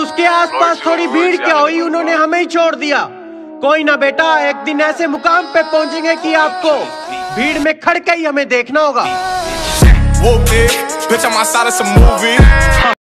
उसके आसपास थोड़ी भीड़ क्या हुई? उन्होंने हमें ही छोड़ दिया। कोई ना बेटा एक दिन ऐसे मुकाम पे पहुँचेंगे कि आपको भीड़ में खड़ के ही हमें देखना होगा।